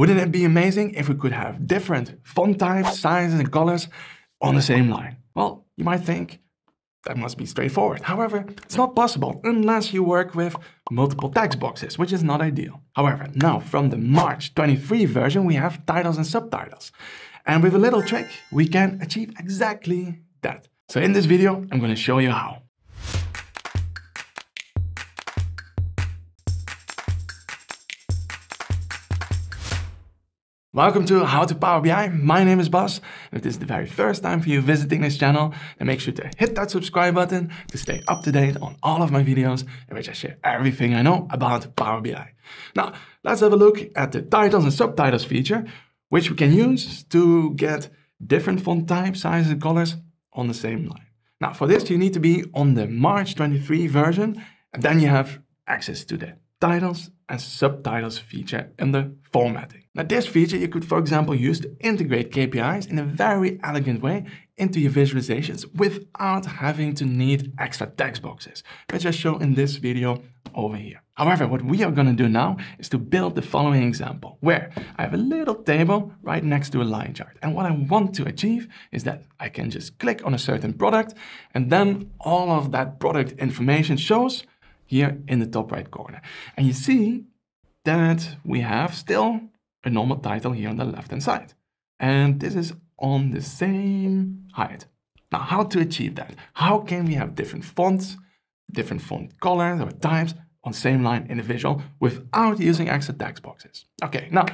Wouldn't it be amazing if we could have different font types, sizes, and colors on the same line? Well, you might think that must be straightforward. However, it's not possible unless you work with multiple text boxes, which is not ideal. However, now from the March 23 version, we have titles and subtitles. And with a little trick, we can achieve exactly that. So in this video, I'm going to show you how. Welcome to How to Power BI. My name is Bas. And if this is the very first time for you visiting this channel, then make sure to hit that subscribe button to stay up to date on all of my videos in which I share everything I know about Power BI. Now, let's have a look at the titles and subtitles feature, which we can use to get different font types, sizes, and colors on the same line. Now, for this, you need to be on the March 23 version, and then you have access to the titles and subtitles feature in the formatting. Now this feature you could for example use to integrate KPIs in a very elegant way into your visualizations without having to need extra text boxes, which I show in this video over here. However, what we are going to do now is to build the following example, where I have a little table right next to a line chart. And what I want to achieve is that I can just click on a certain product, and then all of that product information shows here in the top right corner. And you see that we have still a normal title here on the left hand side. And this is on the same height. Now, how to achieve that? How can we have different fonts, different font colors or types on same line in the visual without using extra text boxes. Okay, now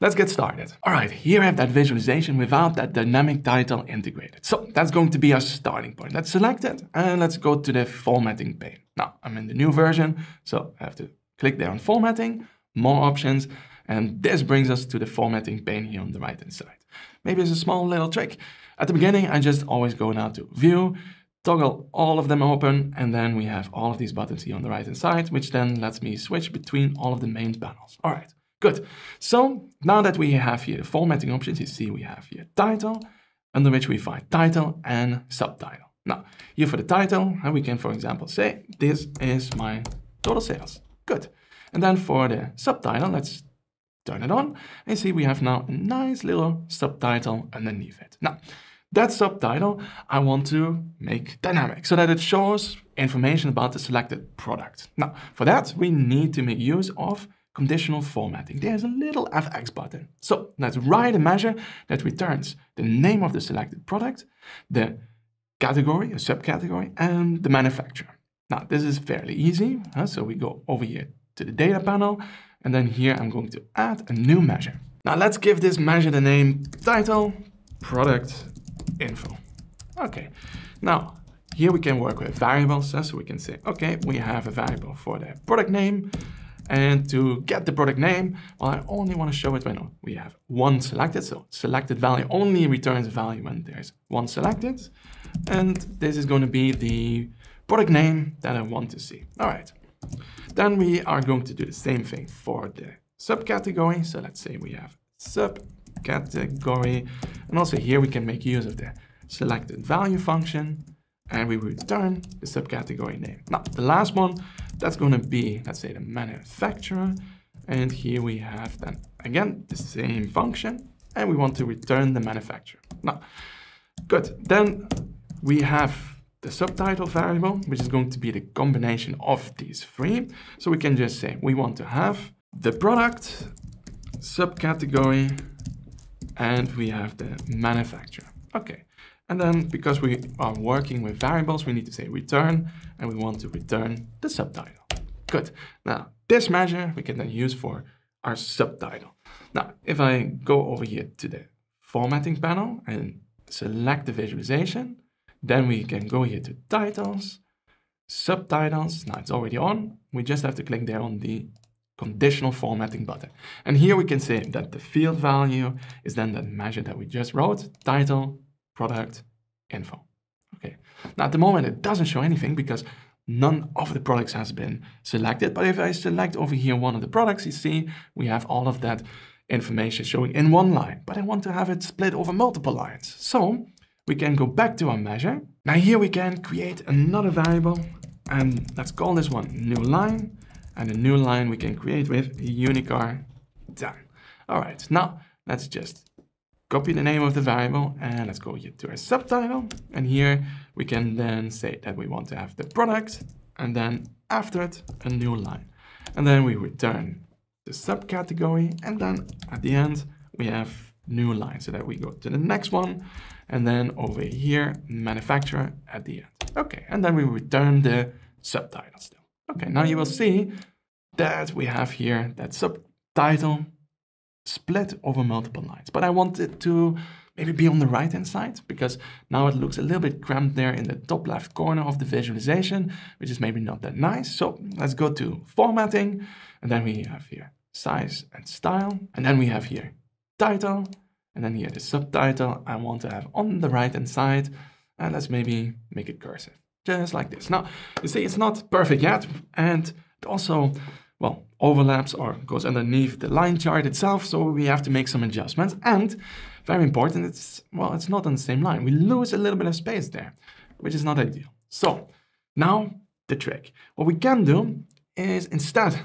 let's get started. All right, here I have that visualization without that dynamic title integrated. So that's going to be our starting point. Let's select it and let's go to the formatting pane. Now I'm in the new version, so I have to click there on formatting, more options, and this brings us to the formatting pane here on the right hand side. Maybe it's a small little trick. At the beginning, I just always go now to view, toggle all of them open, and then we have all of these buttons here on the right hand side, which then lets me switch between all of the main panels. All right, good. So now that we have here the formatting options, you see we have here title, under which we find title and subtitle. Now, here for the title, uh, we can, for example, say, this is my total sales. Good. And then for the subtitle, let's turn it on and see we have now a nice little subtitle underneath it. Now, that subtitle I want to make dynamic so that it shows information about the selected product. Now, for that, we need to make use of conditional formatting. There's a little FX button. So let's write a measure that returns the name of the selected product, the category, a subcategory, and the manufacturer. Now, this is fairly easy. Huh? So we go over here to the data panel, and then here I'm going to add a new measure. Now let's give this measure the name title product info. Okay, now here we can work with variables. So we can say, okay, we have a variable for the product name. And to get the product name, well, I only want to show it when we have one selected. So selected value only returns value when there's one selected. And this is going to be the product name that I want to see. All right. Then we are going to do the same thing for the subcategory. So let's say we have subcategory. And also here we can make use of the selected value function and we return the subcategory name. Now, the last one, that's going to be, let's say, the manufacturer. And here we have then, again, the same function, and we want to return the manufacturer. Now, good. Then we have the subtitle variable, which is going to be the combination of these three. So we can just say we want to have the product, subcategory, and we have the manufacturer. Okay. And then because we are working with variables, we need to say return, and we want to return the subtitle. Good. Now, this measure we can then use for our subtitle. Now, if I go over here to the formatting panel and select the visualization, then we can go here to titles, subtitles. Now it's already on. We just have to click there on the conditional formatting button. And here we can say that the field value is then the measure that we just wrote, title, product, info. Okay. Now at the moment it doesn't show anything because none of the products has been selected. But if I select over here one of the products, you see we have all of that information showing in one line. But I want to have it split over multiple lines. So we can go back to our measure. Now here we can create another variable and let's call this one new line. And a new line we can create with unichar 10. All right, now let's just copy the name of the variable and let's go to our subtitle. And here we can then say that we want to have the product and then after it, a new line. And then we return the subcategory and then at the end we have new line so that we go to the next one and then over here manufacturer at the end. Okay, and then we return the subtitle still. Okay, now you will see that we have here that subtitle split over multiple lines. But I want it to maybe be on the right hand side because now it looks a little bit cramped there in the top left corner of the visualization, which is maybe not that nice. So let's go to formatting and then we have here size and style. And then we have here title and then here the subtitle I want to have on the right hand side. And let's maybe make it cursive, just like this. Now, you see, it's not perfect yet. And it also, well, overlaps or goes underneath the line chart itself. So we have to make some adjustments. And very important, it's, well, it's not on the same line. We lose a little bit of space there, which is not ideal. So now the trick. What we can do is instead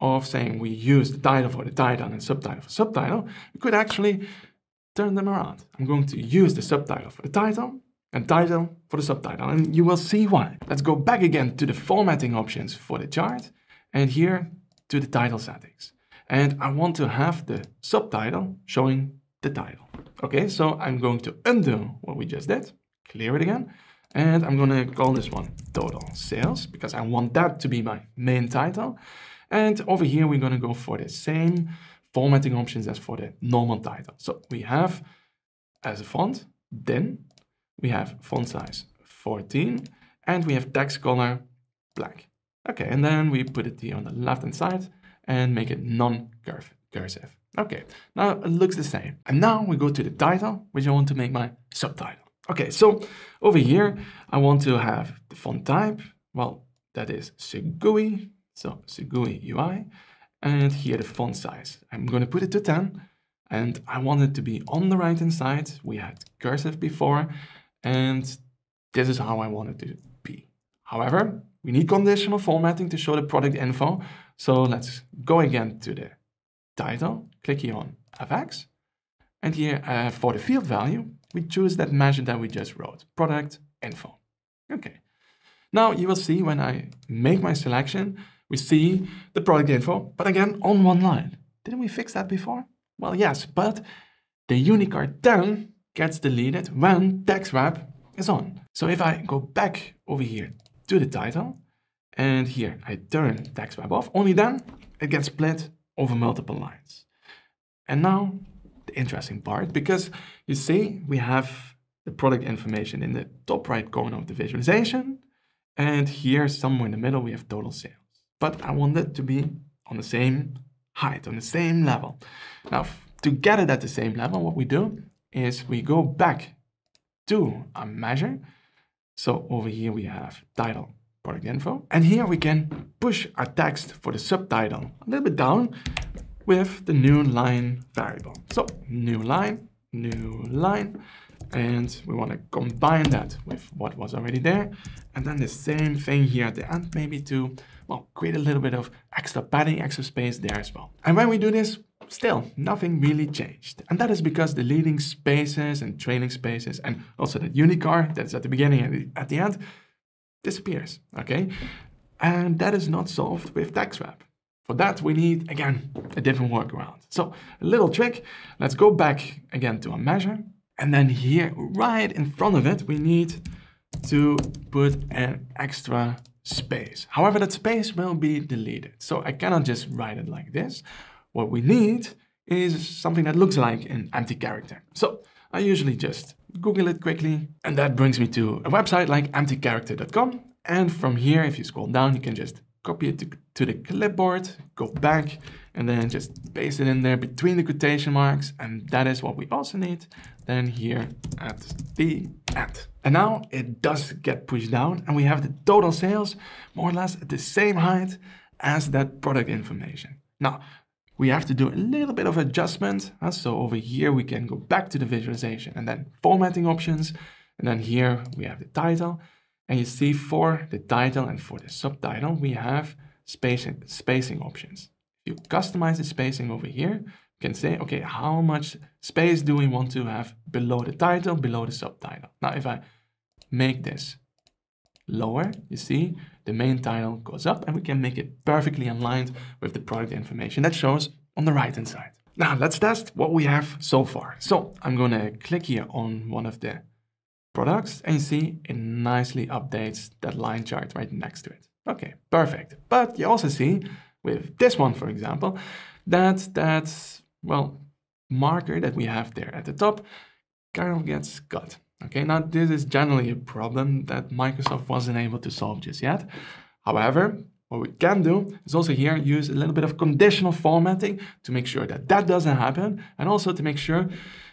of saying we use the title for the title and subtitle for subtitle, we could actually turn them around. I'm going to use the subtitle for the title and title for the subtitle, and you will see why. Let's go back again to the formatting options for the chart, and here to the title settings. And I want to have the subtitle showing the title. Okay, so I'm going to undo what we just did, clear it again, and I'm gonna call this one total sales because I want that to be my main title. And over here, we're gonna go for the same formatting options as for the normal title. So we have as a font, then we have font size 14, and we have text color black. Okay, and then we put it here on the left-hand side and make it non-cursive. Okay, now it looks the same. And now we go to the title, which I want to make my subtitle. Okay, so over here, I want to have the font type. Well, that is Segoe, so Segoe UI and here the font size. I'm going to put it to 10 and I want it to be on the right hand side. We had cursive before and this is how I want it to be. However, we need conditional formatting to show the product info. So let's go again to the title, click here on FX and here uh, for the field value, we choose that measure that we just wrote, product info. Okay. Now you will see when I make my selection, we see the product info, but again, on one line. Didn't we fix that before? Well, yes, but the unichar then gets deleted when text wrap is on. So if I go back over here to the title, and here I turn text wrap off, only then it gets split over multiple lines. And now the interesting part, because you see we have the product information in the top right corner of the visualization, and here somewhere in the middle we have total sales but I want it to be on the same height, on the same level. Now, to get it at the same level, what we do is we go back to a measure. So over here we have title, product info. And here we can push our text for the subtitle a little bit down with the new line variable. So new line, new line, and we want to combine that with what was already there. And then the same thing here at the end, maybe to, well, create a little bit of extra padding, extra space there as well. And when we do this, still nothing really changed. And that is because the leading spaces and trailing spaces and also the unichar that's at the beginning and at the end disappears, okay? And that is not solved with text wrap. For that, we need, again, a different workaround. So a little trick, let's go back again to a measure and then here, right in front of it, we need to put an extra space. However, that space will be deleted. So I cannot just write it like this. What we need is something that looks like an empty character. So I usually just Google it quickly. And that brings me to a website like emptycharacter.com. And from here, if you scroll down, you can just copy it to, to the clipboard, go back, and then just paste it in there between the quotation marks. And that is what we also need then here at the end. And now it does get pushed down and we have the total sales more or less at the same height as that product information. Now, we have to do a little bit of adjustment. So over here, we can go back to the visualization and then formatting options. And then here we have the title. And you see for the title and for the subtitle, we have spacing, spacing options. You customize the spacing over here, you can say, okay, how much space do we want to have below the title, below the subtitle? Now, if I make this lower, you see, the main title goes up and we can make it perfectly aligned with the product information that shows on the right-hand side. Now, let's test what we have so far. So I'm gonna click here on one of the products and you see it nicely updates that line chart right next to it. Okay, perfect. But you also see with this one, for example, that that, well, marker that we have there at the top kind of gets cut. Okay, now this is generally a problem that Microsoft wasn't able to solve just yet. However, what we can do is also here use a little bit of conditional formatting to make sure that that doesn't happen and also to make sure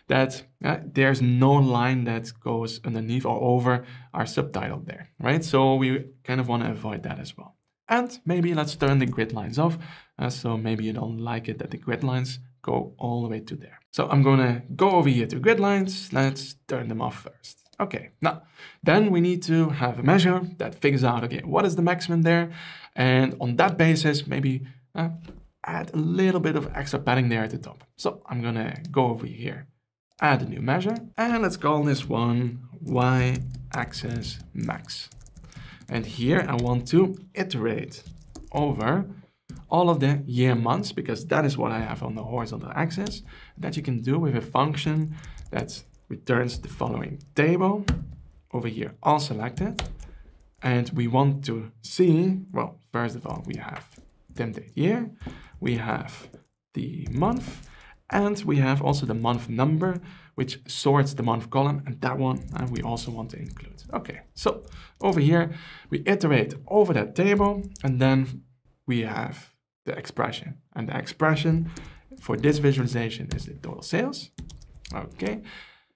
that uh, there's no line that goes underneath or over our subtitle there, right? So we kind of want to avoid that as well. And maybe let's turn the grid lines off. Uh, so maybe you don't like it that the grid lines go all the way to there. So I'm gonna go over here to grid lines. Let's turn them off first. Okay, now, then we need to have a measure that figures out, okay, what is the maximum there? And on that basis, maybe uh, add a little bit of extra padding there at the top. So I'm gonna go over here, add a new measure, and let's call this one y-axis max. And here I want to iterate over all of the year months, because that is what I have on the horizontal axis, that you can do with a function that returns the following table, over here all selected, and we want to see, well, first of all, we have template year, we have the month, and we have also the month number, which sorts the month column, and that one and we also want to include. Okay, so over here, we iterate over that table, and then we have the expression. And the expression for this visualization is the total sales. Okay,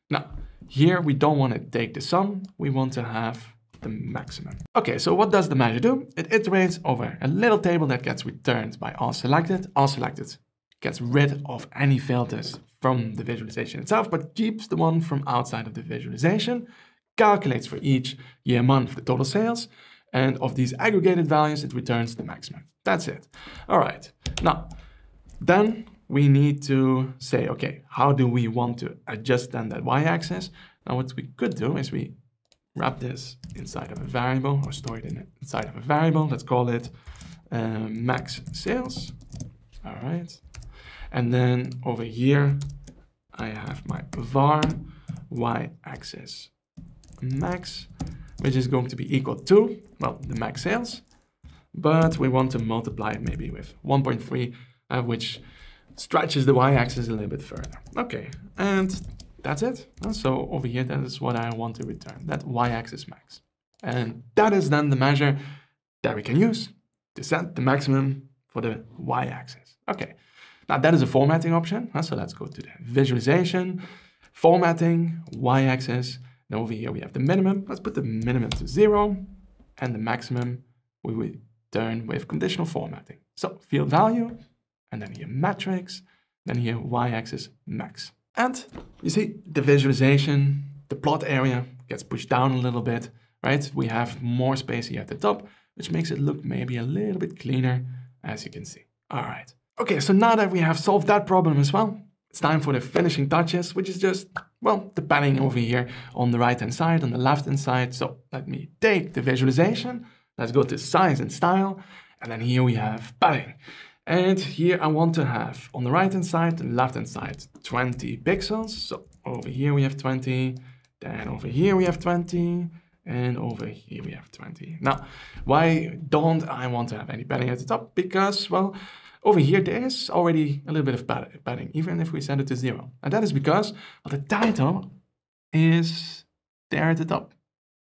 now here we don't want to take the sum, we want to have the maximum. Okay, so what does the measure do? It iterates over a little table that gets returned by all selected. All selected gets rid of any filters from the visualization itself, but keeps the one from outside of the visualization, calculates for each year month the total sales, and of these aggregated values, it returns the maximum. That's it. All right, now, then we need to say, okay, how do we want to adjust then that y-axis? Now what we could do is we wrap this inside of a variable or store it in inside of a variable. Let's call it uh, max sales. All right. And then over here, I have my var y-axis max, which is going to be equal to, well, the max sales, but we want to multiply it maybe with 1.3, uh, which stretches the y-axis a little bit further. Okay, and that's it. So over here, that is what I want to return, that y-axis max. And that is then the measure that we can use to set the maximum for the y-axis. Okay, now that is a formatting option. So let's go to the visualization, formatting, y-axis. Now over here we have the minimum. Let's put the minimum to zero and the maximum we return with conditional formatting. So field value, and then here matrix, then here y-axis max. And you see the visualization, the plot area gets pushed down a little bit, right? We have more space here at the top, which makes it look maybe a little bit cleaner, as you can see. All right. Okay, so now that we have solved that problem as well, it's time for the finishing touches, which is just, well, the padding over here on the right-hand side, on the left-hand side. So let me take the visualization. Let's go to size and style. And then here we have padding. And here I want to have on the right hand side and left hand side 20 pixels. So over here we have 20, then over here we have 20, and over here we have 20. Now, why don't I want to have any padding at the top? Because, well, over here there is already a little bit of padding, even if we set it to zero. And that is because well, the title is there at the top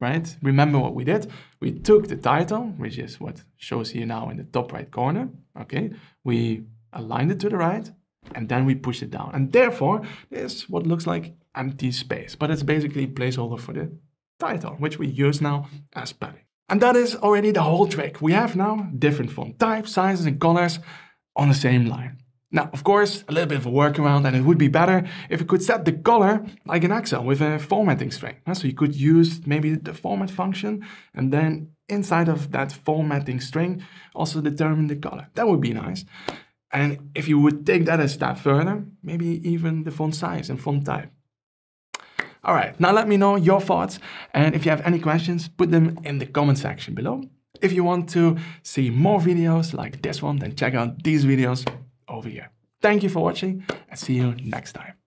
right? Remember what we did? We took the title, which is what shows here now in the top right corner, okay? We aligned it to the right, and then we push it down. And therefore, there's what looks like empty space, but it's basically placeholder for the title, which we use now as padding. And that is already the whole trick. We have now different font types, sizes, and colors on the same line. Now, of course, a little bit of a workaround, and it would be better if you could set the color like in Excel with a formatting string. So you could use maybe the format function, and then inside of that formatting string, also determine the color. That would be nice. And if you would take that a step further, maybe even the font size and font type. All right, now let me know your thoughts. And if you have any questions, put them in the comment section below. If you want to see more videos like this one, then check out these videos over here. Thank you for watching and see you next time.